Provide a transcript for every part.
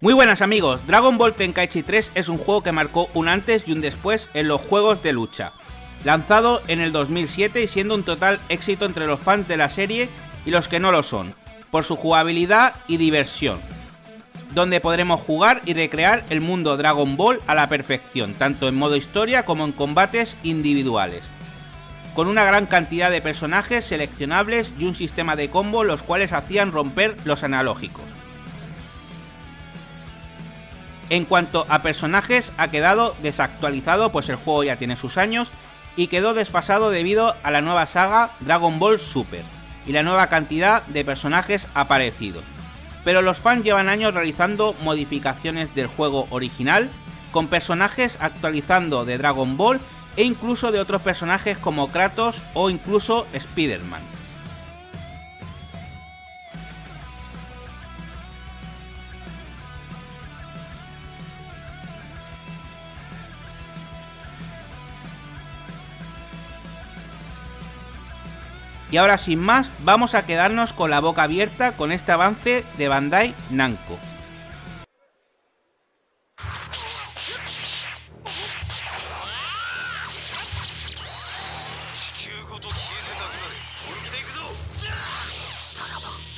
Muy buenas amigos, Dragon Ball Tenkaichi 3 es un juego que marcó un antes y un después en los juegos de lucha. Lanzado en el 2007 y siendo un total éxito entre los fans de la serie y los que no lo son, por su jugabilidad y diversión, donde podremos jugar y recrear el mundo Dragon Ball a la perfección, tanto en modo historia como en combates individuales, con una gran cantidad de personajes seleccionables y un sistema de combo los cuales hacían romper los analógicos. En cuanto a personajes, ha quedado desactualizado, pues el juego ya tiene sus años y quedó desfasado debido a la nueva saga Dragon Ball Super y la nueva cantidad de personajes aparecidos. Pero los fans llevan años realizando modificaciones del juego original, con personajes actualizando de Dragon Ball e incluso de otros personajes como Kratos o incluso Spider-Man. Y ahora sin más, vamos a quedarnos con la boca abierta con este avance de Bandai Namco. 当家的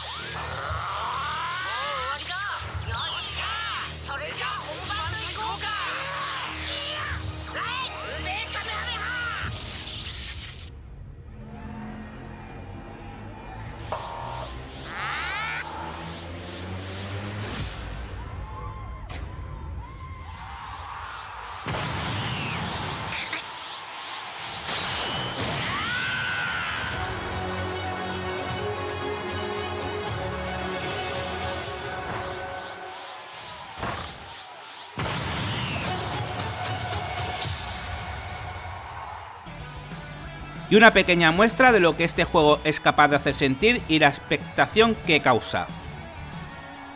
y una pequeña muestra de lo que este juego es capaz de hacer sentir y la expectación que causa.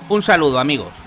Un saludo amigos.